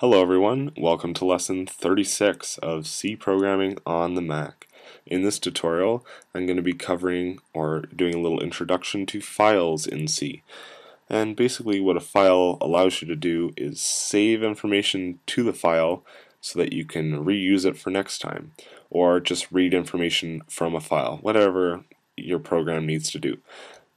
Hello everyone, welcome to lesson 36 of C programming on the Mac. In this tutorial I'm going to be covering or doing a little introduction to files in C. And basically what a file allows you to do is save information to the file so that you can reuse it for next time or just read information from a file, whatever your program needs to do.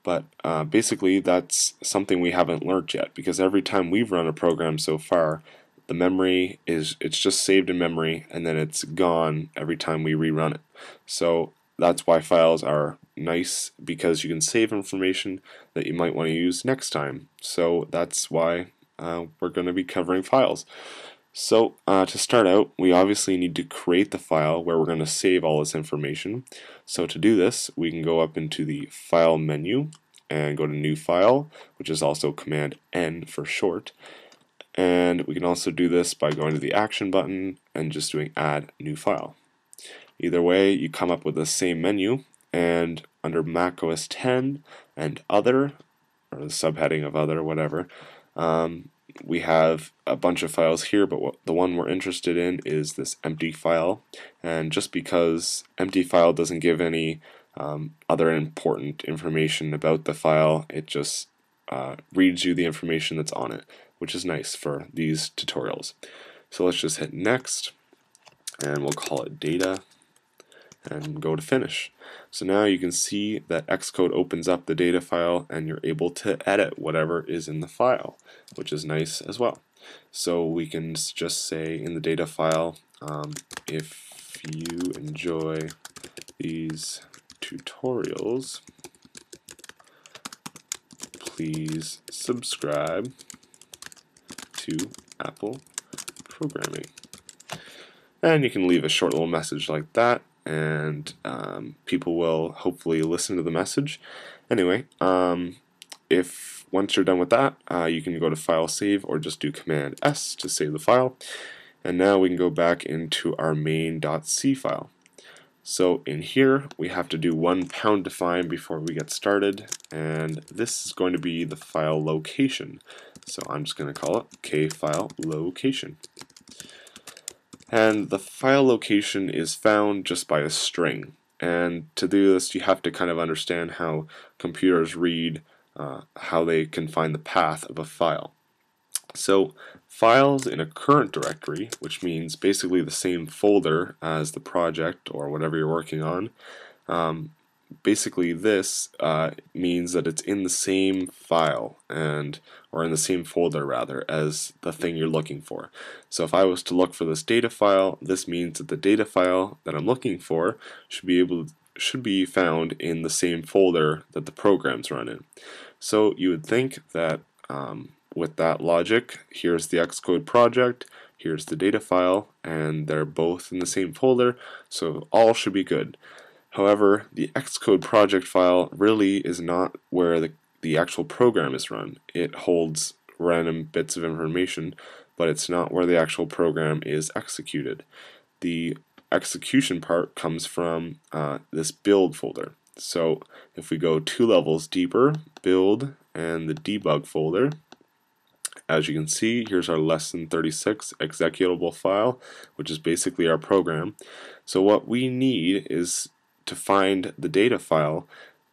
But uh, basically that's something we haven't learned yet because every time we've run a program so far the memory is it's just saved in memory and then it's gone every time we rerun it. So that's why files are nice because you can save information that you might want to use next time. So that's why uh, we're going to be covering files. So uh, to start out we obviously need to create the file where we're going to save all this information. So to do this we can go up into the file menu and go to new file which is also command N for short and we can also do this by going to the action button and just doing add new file. Either way, you come up with the same menu and under Mac OS 10 and other, or the subheading of other, whatever, um, we have a bunch of files here, but what, the one we're interested in is this empty file. And just because empty file doesn't give any um, other important information about the file, it just uh, reads you the information that's on it which is nice for these tutorials. So let's just hit next and we'll call it data and go to finish. So now you can see that Xcode opens up the data file and you're able to edit whatever is in the file, which is nice as well. So we can just say in the data file, um, if you enjoy these tutorials, please subscribe to Apple Programming. And you can leave a short little message like that, and um, people will hopefully listen to the message. Anyway, um, if once you're done with that, uh, you can go to File Save or just do Command S to save the file. And now we can go back into our main.c file. So in here, we have to do one pound define before we get started, and this is going to be the file location. So I'm just going to call it k file location. And the file location is found just by a string. And to do this, you have to kind of understand how computers read, uh, how they can find the path of a file. So files in a current directory, which means basically the same folder as the project or whatever you're working on, um, basically this uh, means that it's in the same file and or in the same folder rather as the thing you're looking for. So if I was to look for this data file, this means that the data file that I'm looking for should be able to, should be found in the same folder that the programs run in. So you would think that um, with that logic, here's the Xcode project, here's the data file, and they're both in the same folder, so all should be good. However, the Xcode project file really is not where the, the actual program is run. It holds random bits of information, but it's not where the actual program is executed. The execution part comes from uh, this build folder. So if we go two levels deeper, build and the debug folder, as you can see, here's our lesson 36 executable file, which is basically our program. So what we need is to find the data file,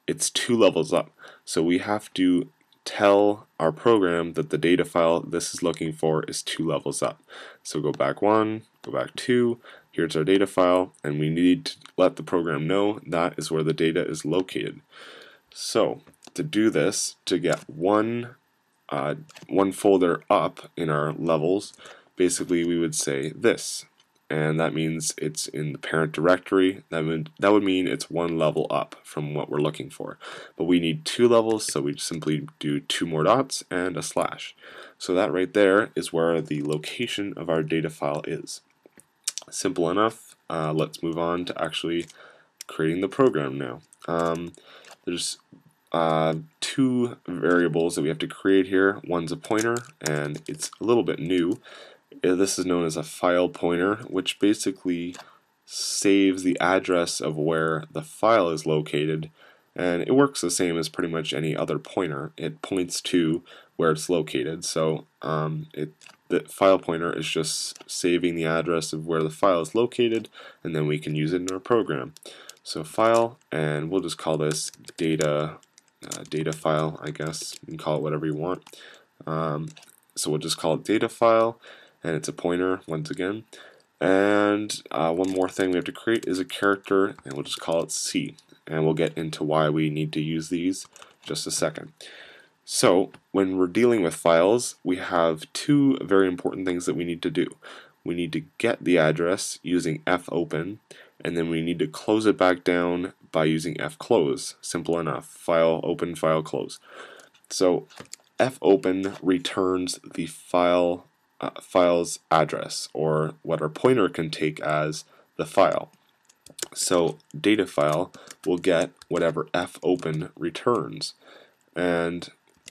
it's two levels up. So we have to tell our program that the data file this is looking for is two levels up. So go back one, go back two, here's our data file, and we need to let the program know that is where the data is located. So to do this, to get one, uh, one folder up in our levels, basically we would say this and that means it's in the parent directory. That would, that would mean it's one level up from what we're looking for. But we need two levels, so we simply do two more dots and a slash. So that right there is where the location of our data file is. Simple enough. Uh, let's move on to actually creating the program now. Um, there's uh, two variables that we have to create here. One's a pointer, and it's a little bit new this is known as a file pointer, which basically saves the address of where the file is located and it works the same as pretty much any other pointer. It points to where it's located. So um, it the file pointer is just saving the address of where the file is located, and then we can use it in our program. So file, and we'll just call this data uh, data file, I guess. You can call it whatever you want. Um, so we'll just call it data file, and it's a pointer once again. And uh, one more thing we have to create is a character, and we'll just call it C. And we'll get into why we need to use these just a second. So when we're dealing with files, we have two very important things that we need to do. We need to get the address using fopen, and then we need to close it back down by using fclose. Simple enough. File open, file close. So fopen returns the file uh, file's address, or what our pointer can take as the file. So data file will get whatever fopen returns. And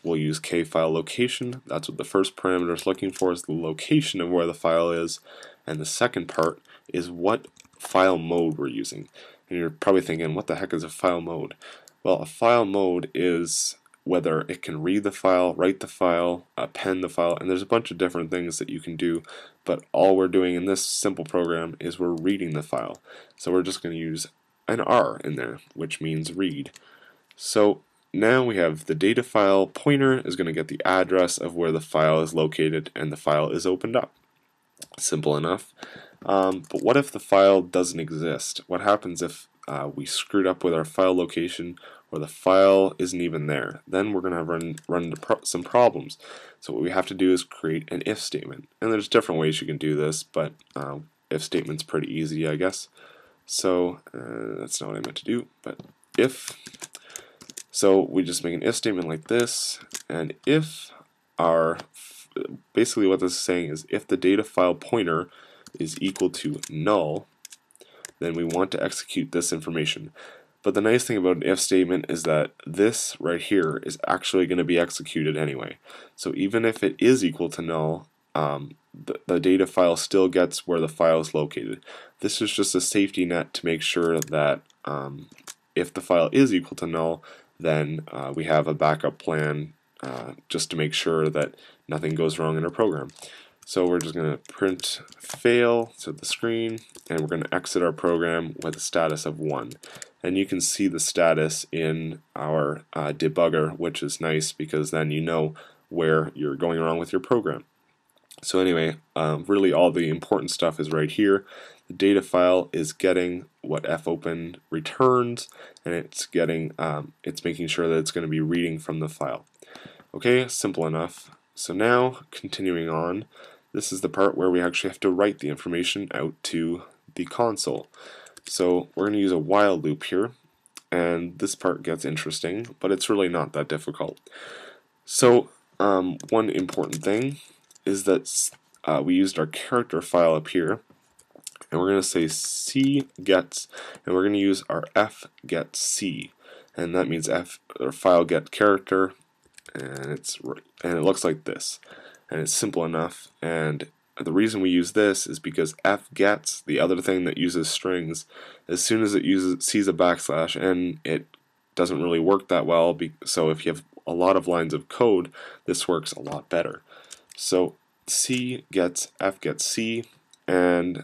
We'll use kfile location. That's what the first parameter is looking for is the location of where the file is. And the second part is what file mode we're using. And you're probably thinking, what the heck is a file mode? Well, a file mode is whether it can read the file, write the file, append the file, and there's a bunch of different things that you can do, but all we're doing in this simple program is we're reading the file. So we're just going to use an R in there, which means read. So now we have the data file pointer is going to get the address of where the file is located and the file is opened up. Simple enough. Um, but what if the file doesn't exist? What happens if uh, we screwed up with our file location or the file isn't even there? Then we're going to run, run into pro some problems. So what we have to do is create an if statement. And there's different ways you can do this, but uh, if statement's pretty easy, I guess. So uh, that's not what I meant to do, but if so we just make an if statement like this, and if our, basically what this is saying is if the data file pointer is equal to null, then we want to execute this information. But the nice thing about an if statement is that this right here is actually going to be executed anyway. So even if it is equal to null, um, the, the, data file still gets where the file is located. This is just a safety net to make sure that um, if the file is equal to null, then uh, we have a backup plan uh, just to make sure that nothing goes wrong in our program. So we're just going to print fail to the screen and we're going to exit our program with a status of 1. And you can see the status in our uh, debugger which is nice because then you know where you're going wrong with your program. So anyway, um, really all the important stuff is right here. The data file is getting what fopen returns, and it's getting um, it's making sure that it's going to be reading from the file. Okay, simple enough. So now, continuing on, this is the part where we actually have to write the information out to the console. So we're going to use a while loop here, and this part gets interesting, but it's really not that difficult. So um, one important thing is that uh, we used our character file up here, and we're going to say c gets, and we're going to use our f get c, and that means f or file get character, and it's and it looks like this, and it's simple enough. And the reason we use this is because f gets the other thing that uses strings. As soon as it uses sees a backslash, and it doesn't really work that well. so if you have a lot of lines of code, this works a lot better. So C gets F gets C, and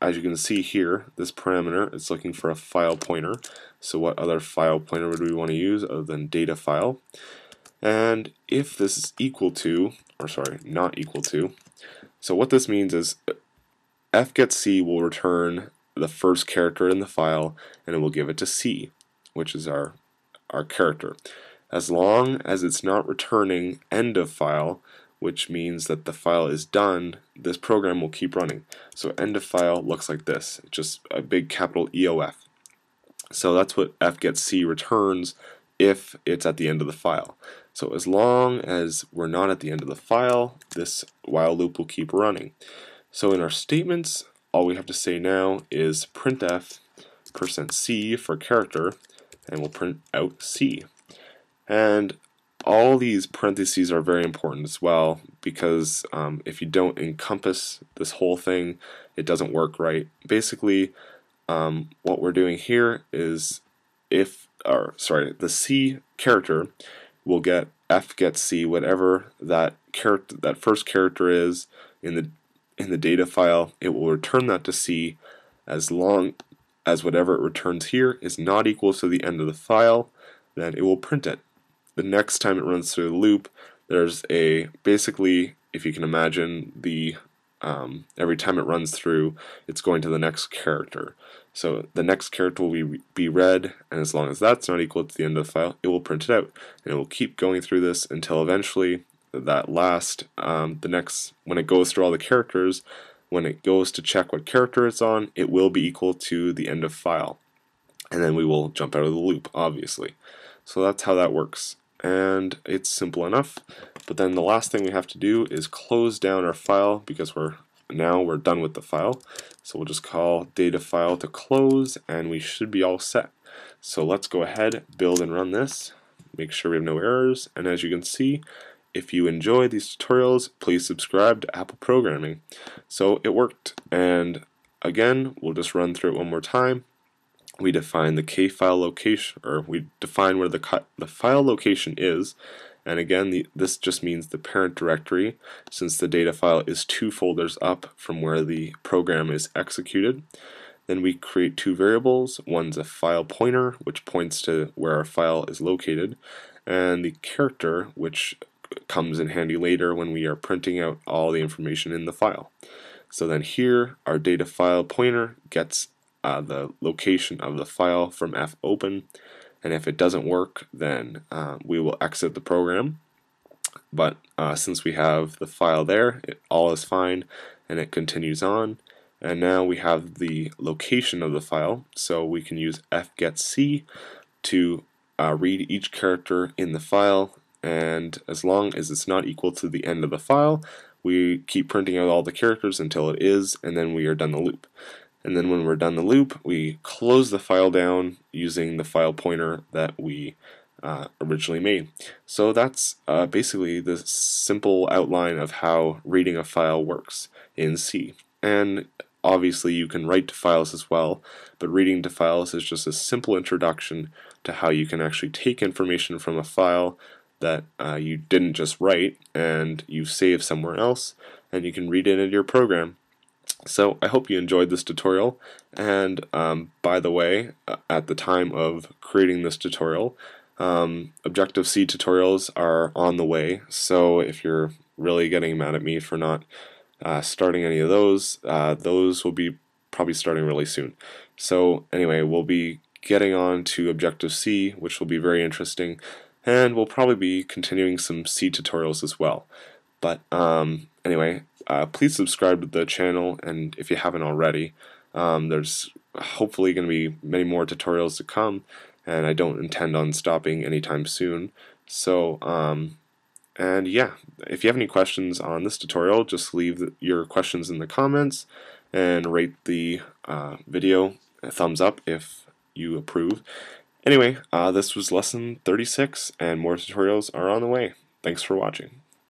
as you can see here, this parameter is looking for a file pointer. So what other file pointer would we want to use other than data file? And if this is equal to, or sorry, not equal to, so what this means is uh, f get c will return the first character in the file and it will give it to c, which is our, our character. As long as it's not returning end of file, which means that the file is done, this program will keep running. So end of file looks like this, just a big capital EOF. So that's what f gets c returns if it's at the end of the file. So as long as we're not at the end of the file, this while loop will keep running. So in our statements, all we have to say now is printf %c for character, and we'll print out c. And all these parentheses are very important as well because um, if you don't encompass this whole thing, it doesn't work right. Basically, um, what we're doing here is if, or sorry, the C character will get f get c, whatever that character, that first character is in the in the data file, it will return that to C as long as whatever it returns here is not equal to the end of the file, then it will print it. The next time it runs through the loop, there's a basically, if you can imagine, the um, every time it runs through, it's going to the next character. So the next character will be, read, and as long as that's not equal to the end of the file, it will print it out. And it will keep going through this until eventually that last, um, the next, when it goes through all the characters, when it goes to check what character it's on, it will be equal to the end of file. And then we will jump out of the loop, obviously. So that's how that works. And it's simple enough. But then the last thing we have to do is close down our file because we're now we're done with the file. So we'll just call data file to close and we should be all set. So let's go ahead, build and run this, make sure we have no errors, and as you can see, if you enjoy these tutorials, please subscribe to Apple Programming. So it worked, and again, we'll just run through it one more time. We define the K file location, or we define where the, the file location is, and again, the, this just means the parent directory, since the data file is two folders up from where the program is executed. Then we create two variables. One's a file pointer, which points to where our file is located, and the character, which comes in handy later when we are printing out all the information in the file. So then here, our data file pointer gets uh, the location of the file from fopen, and if it doesn't work, then uh, we will exit the program. But uh, since we have the file there, it all is fine, and it continues on. And now we have the location of the file, so we can use fgetc to uh, read each character in the file and as long as it's not equal to the end of the file we keep printing out all the characters until it is and then we are done the loop and then when we're done the loop we close the file down using the file pointer that we uh, originally made. So that's uh, basically the simple outline of how reading a file works in C. And obviously you can write to files as well, but reading to files is just a simple introduction to how you can actually take information from a file that uh, you didn't just write and you save somewhere else and you can read it into your program. So I hope you enjoyed this tutorial and um, by the way uh, at the time of creating this tutorial um, Objective-C tutorials are on the way so if you're really getting mad at me for not uh, starting any of those uh, those will be probably starting really soon. So anyway we'll be getting on to Objective-C which will be very interesting and we'll probably be continuing some C tutorials as well. But um, anyway, uh, please subscribe to the channel, and if you haven't already, um, there's hopefully going to be many more tutorials to come, and I don't intend on stopping anytime soon. So, um, and yeah, if you have any questions on this tutorial, just leave your questions in the comments and rate the uh, video a thumbs up if you approve. Anyway, uh, this was lesson 36, and more tutorials are on the way. Thanks for watching.